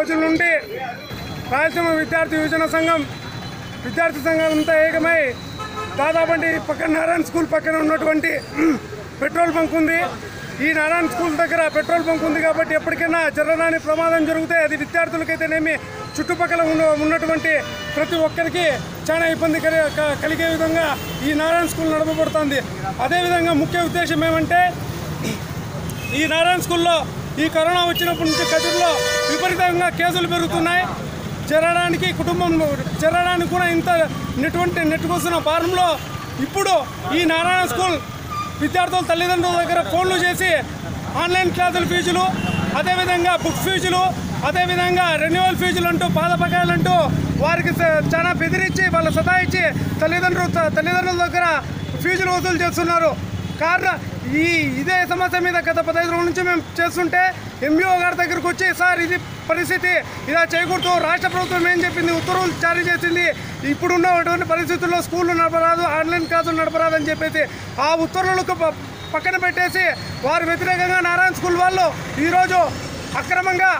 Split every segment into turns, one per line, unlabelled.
రోజుల నుండి రాయలసీమ విద్యార్థి యువజన సంఘం విద్యార్థి సంఘం అంతా ఏకమై దాదాపు అంటే పక్కన నారాయణ స్కూల్ పక్కన ఉన్నటువంటి పెట్రోల్ బంక్ ఉంది. ఈ నారాయణ స్కూల్ దగ్గర పెట్రోల్ బంక్ ఉంది కాబట్టి ఎప్పటికైనా జరగడానికి ప్రమాదం జరిగితే అది విద్యార్థులకైతేనేమి చుట్టుపక్కల ఉన్న ఉన్నటువంటి ప్రతి ఒక్కరికి చాలా ఇబ్బంది క- కలిగే విధంగా ఈ నారాయణ స్కూల్ నడపబడుతుంది. అదేవిధంగా ముఖ్య ఉద్దేశం ఏమంటే ఈ నారాయణ స్కూల్లో ఈ కరోనా వచ్చినప్పటి నుంచి కదిరిలో విపరీతంగా కేసులు పెరుగుతున్నాయి. చేరడానికి కుటుంబం చేరడానికి కూడా ఇంత నెటువంటి నెట్టుకొస్తున్న భారంలో ఇప్పుడు ఈ నారాయణ స్కూల్ విద్యార్థుల తల్లిదండ్రుల దగ్గర ఫోన్లు చేసి ఆన్లైన్ క్లాసుల ఫీజులు అదేవిధంగా బుక్ ఫీజులు అదేవిధంగా రెన్యువల్ ఫీజులు అంటూ పాద వారికి చాలా బెదిరించి వాళ్ళ సతాయించి తల్లిదండ్రులు తల్లిదండ్రుల దగ్గర ఫీజులు వసూలు చేస్తున్నారు. కారణం ఈ ఇదే సమస్య మీద గత పదహైదు రోజుల నుంచి మేము చేస్తుంటే ఎంబీఓ గారి దగ్గరకు వచ్చి సార్ ఇది పరిస్థితి ఇలా చేయకూడదు. రాష్ట్ర ప్రభుత్వం ఏం చెప్పింది? ఉత్తర్వులు జారీ చేసింది. ఇప్పుడున్నటువంటి పరిస్థితుల్లో స్కూళ్ళు నడపరాదు ఆన్లైన్ క్లాసులు నడపరాదు అని చెప్పేసి ఆ ఉత్తర్వులకు ప- పక్కన పెట్టేసి వారి వ్యతిరేకంగా నారాయణ స్కూల్ వాళ్ళు ఈరోజు అక్రమంగా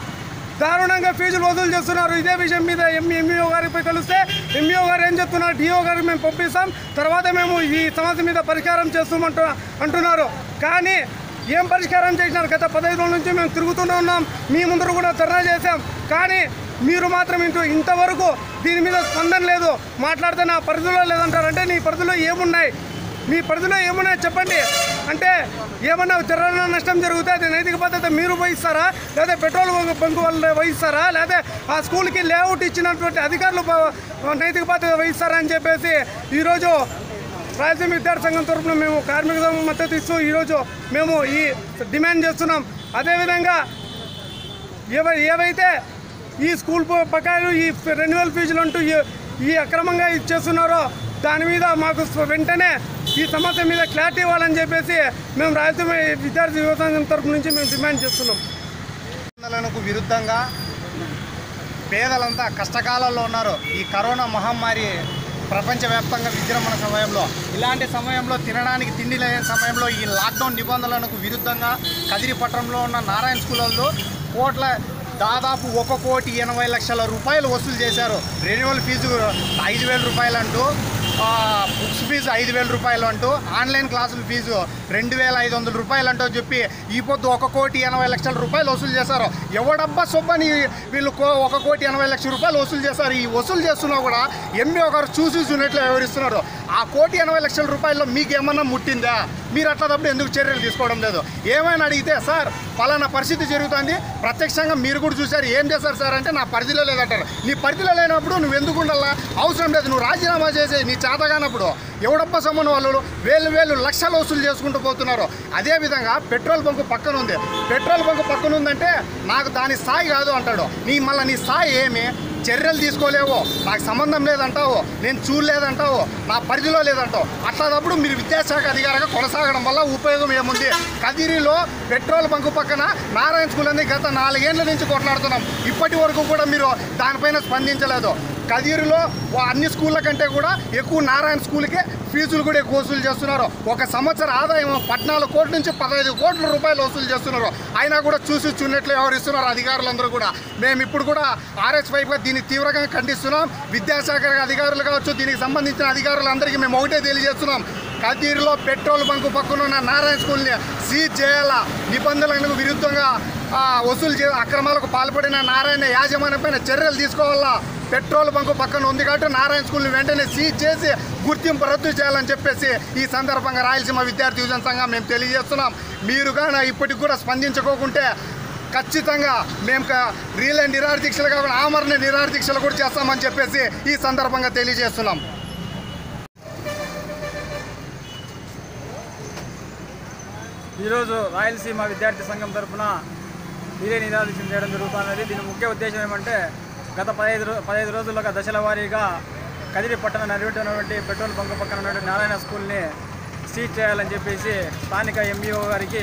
దారుణంగా ఫీజులు వసూలు చేస్తున్నారు. ఇదే విషయం మీద ఎంఈ ఎంఈఓ గారిపై కలిస్తే ఎంఈఓ గారు ఏం చెప్తున్నారు? డిఓ గారికి మేము పంపిస్తాం. తర్వాత మేము ఈ సమస్య మీద పరిష్కారం చేస్తామంటు అంటున్నారు. కానీ ఏం పరిష్కారం చేసినారు? గత పదహైదు రోజుల నుంచి మేము తిరుగుతూనే ఉన్నాం. మీ ముందర కూడా ధర్నా చేశాం. కానీ మీరు మాత్రం ఇంటూ ఇంతవరకు దీని మీద స్పందన లేదు. మాట్లాడితే నా పరిధిలో లేదంటారు. అంటే నీ పరిధిలో ఏమున్నాయి? మీ పరిధిలో ఏమన్నా చెప్పండి. అంటే ఏమన్నా జరగన నష్టం జరిగితే అది నైతిక బాధ్యత మీరు వహిస్తారా? లేదా పెట్రోల్ బంక్ వాళ్ళు వహిస్తారా? లేదా ఆ స్కూల్కి లేఅవుట్ ఇచ్చినటువంటి అధికారులు నైతిక బాధ్యత వహిస్తారా అని చెప్పేసి ఈరోజు రాయలసీమ విద్యార్థి సంఘం తరఫున మేము కార్మిక మద్దతు ఇస్తూ ఈరోజు మేము ఈ డిమాండ్ చేస్తున్నాం. అదేవిధంగా ఏవ ఏవైతే ఈ స్కూల్ పకాయలు ఈ రెన్యువల్ ఫీజులు అంటూ ఈ- ఈ అక్రమంగా ఇచ్చేస్తున్నారో దాని మీద మాకు వెంటనే ఈ సమస్య మీద క్లారిటీ ఇవ్వాలని చెప్పేసి మేము రాయలసీమ విద్యార్థి యువ సంఘం తరపు నుంచి మేము డిమాండ్ చేస్తున్నాం.
నిబంధనలకు విరుద్ధంగా పేదలంతా కష్టకాలంలో ఉన్నారు. ఈ కరోనా మహమ్మారి ప్రపంచవ్యాప్తంగా విజృంభణ సమయంలో ఇలాంటి సమయంలో తినడానికి తిండి లేని సమయంలో ఈ లాక్డౌన్ నిబంధనలకు విరుద్ధంగా కదిరి పట్టణంలో ఉన్న నారాయణ స్కూళ్ళలో కోట్ల దాదాపు ఒక కోటి ఎనభై లక్షల రూపాయలు వసూలు చేశారు. రెన్యువల్ ఫీజు ఐదు వేల రూపాయలు అంటూ బుక్స్ ఫీజు ఐదు వేల రూపాయలు అంటూ ఆన్లైన్ క్లాసుల ఫీజు రెండు వేల ఐదు వందల రూపాయలు అంటూ చెప్పి ఈ పొద్దు ఒక కోటి ఎనభై లక్షల రూపాయలు వసూలు చేశారు. ఎవడబ్బా సొబ్బని వీళ్ళు కో- ఒక కోటి ఎనభై లక్షల రూపాయలు వసూలు చేశారు. ఈ వసూలు చేస్తున్నా కూడా ఎంఈ ఒకరు చూసి చూసినట్లు వివరిస్తున్నారు. ఆ కోటి ఎనభై లక్షల రూపాయల్లో మీకు ఏమన్నా ముట్టిందా? మీరు అట్లాటప్పుడు ఎందుకు చర్యలు తీసుకోవడం లేదు? ఏమైనా అడిగితే సార్ పలానా పరిస్థితి జరుగుతుంది. ప్రత్యక్షంగా మీరు కూడా చూశారు. ఏం చేశారు సార్? అంటే నా పరిధిలో లేదంటారు. నీ పరిధిలో లేనప్పుడు నువ్వు ఎందుకు ఉండాలా? అవసరం లేదు. నువ్వు రాజీనామా చేసే నీ చేతగానప్పుడు ఎవడప్ప సొమ్మను వాళ్ళు వేలు వేలు లక్షలు వసూలు చేసుకుంటూ పోతున్నారు. అదేవిధంగా పెట్రోల్ బంకు పక్కన ఉంది. పెట్రోల్ బంకు పక్కన ఉందంటే నాకు దాని స్థాయి కాదు అంటాడు. నీ మళ్ళీ నీ స్థాయి ఏమి? చర్యలు తీసుకోలేవు. నాకు సంబంధం లేదంటావు. నేను చూడలేదంటావు. నా పరిధిలో లేదంటావు. అట్లాదప్పుడు మీరు విద్యాశాఖ అధికారిగా కొనసాగడం వల్ల ఉపయోగం ఏముంది? కదిరిలో పెట్రోల్ బంకు పక్కన నారాయణ స్కూల్ అనేది గత నాలుగేళ్ళ నుంచి కొట్లాడుతున్నాం. ఇప్పటి వరకు కూడా మీరు దానిపైన స్పందించలేదు. కదిరిలో అన్ని స్కూళ్ళ కంటే కూడా ఎక్కువ నారాయణ స్కూల్కే ఫీజులు కూడా ఎక్కువ వసూలు చేస్తున్నారు. ఒక సంవత్సర ఆదాయం పద్నాలుగు కోట్ల నుంచి పదహైదు కోట్ల రూపాయలు వసూలు చేస్తున్నారు. అయినా కూడా చూసి చూడట్లు వ్యవహరిస్తున్నారు అధికారులందరూ కూడా. మేము ఇప్పుడు కూడా ఆర్ఎస్ వైపుగా దీన్ని తీవ్రంగా ఖండిస్తున్నాం. విద్యాశాఖ అధికారులు కావచ్చు దీనికి సంబంధించిన అధికారులందరికీ మేము ఒకటే తెలియజేస్తున్నాం. కదీరులో పెట్రోల్ బంకు పక్కన ఉన్న నారాయణ స్కూల్ని సీజ్ చేయాలా? నిబంధనలకు విరుద్ధంగా వసూలు చే అక్రమాలకు పాల్పడిన నారాయణ యాజమాన్యపైన చర్యలు తీసుకోవాలా? పెట్రోల్ బంకు పక్కన ఉంది కాబట్టి నారాయణ స్కూల్ని వెంటనే సీజ్ చేసి గుర్తింపు రద్దు చేయాలని చెప్పేసి ఈ సందర్భంగా రాయలసీమ విద్యార్థి యువజన సంఘం మేము తెలియజేస్తున్నాం. మీరు కానీ ఇప్పటికి కూడా స్పందించుకోకుంటే ఖచ్చితంగా మేము క- రీలే నిరాహార కాకుండా ఆమరణ నిరాహార కూడా చేస్తామని చెప్పేసి ఈ సందర్భంగా తెలియజేస్తున్నాం.
ఈరోజు రాయలసీమ విద్యార్థి సంఘం తరఫున మీరే నిరాదేశం చేయడం జరుగుతున్నది. దీని ముఖ్య ఉద్దేశం ఏమంటే గత పదహైదు రో పదహైదు రోజులుగా దశల వారీగా కదిరి పట్టణ నడిపెట్టినటువంటి పెట్రోల్ బంక్ పక్కన ఉన్నటువంటి నారాయణ స్కూల్ని సీజ్ చేయాలని చెప్పేసి స్థానిక ఎంఈఓ గారికి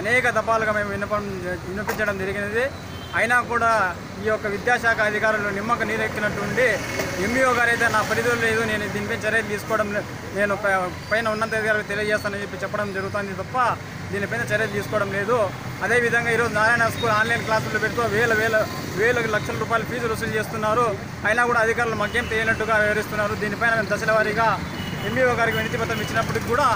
అనేక దఫాలుగా మేము విన్నపం వినిపించడం జరిగినది. అయినా కూడా ఈ యొక్క విద్యాశాఖ అధికారులు నిమ్మక నీరెక్కినట్టుండి ఎంఈఓ గారైతే నా పరిధిలో లేదు నేను దీనిపై చర్యలు తీసుకోవడం నేను ప- పైన ఉన్నత అధికారులకు తెలియజేస్తానని చెప్పి చెప్పడం జరుగుతుంది తప్ప దీనిపైన చర్యలు తీసుకోవడం లేదు. అదేవిధంగా ఈరోజు నారాయణ స్కూల్ ఆన్లైన్ క్లాసులు పెడుతూ వేల వేల వేల లక్షల రూపాయల ఫీజులు వసూలు చేస్తున్నారు. అయినా కూడా అధికారులు మగ్యం తెలియనట్టుగా వివరిస్తున్నారు. దీనిపైన మేము దశల వారీగా ఎంబీఓ గారికి వినతి పత్రం ఇచ్చినప్పటికి కూడా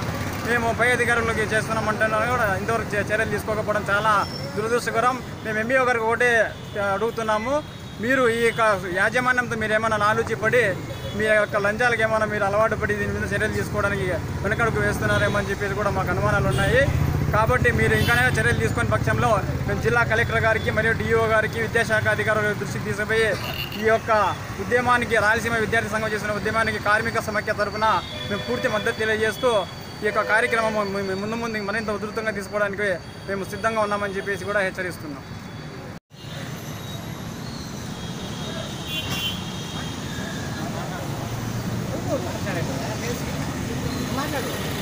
మేము పై అధికారులకి చేస్తున్నామంటున్నారు కూడా ఇంతవరకు చర్యలు తీసుకోకపోవడం చాలా దురదృష్టకరం. మేము ఎంబీఓ గారికి ఒకటే అడుగుతున్నాము. మీరు ఈ యొక్క యాజమాన్యంతో మీరు ఏమైనా ఆలోచిపడి మీ యొక్క లంచాలకు ఏమైనా మీరు అలవాటు పడి దీని మీద చర్యలు తీసుకోవడానికి వెనకడుగు వేస్తున్నారేమో అని చెప్పేసి కూడా మాకు అనుమానాలు ఉన్నాయి కాబట్టి మీరు ఇంకనైనా చర్యలు తీసుకునే పక్షంలో మేము జిల్లా కలెక్టర్ గారికి మరియు డిఓ గారికి విద్యాశాఖ అధికారుల దృష్టికి తీసుకుపోయి ఈ యొక్క ఉద్యమానికి రాయలసీమ విద్యార్థి సంఘం చేసిన ఉద్యమానికి కార్మిక సమాఖ్య తరఫున మేము పూర్తి మద్దతు తెలియజేస్తూ ఈ యొక్క కార్యక్రమం ముందు ముందు మరింత ఉధృతంగా తీసుకోవడానికి మేము సిద్ధంగా ఉన్నామని చెప్పేసి కూడా హెచ్చరిస్తున్నాం. మాట్లాడు.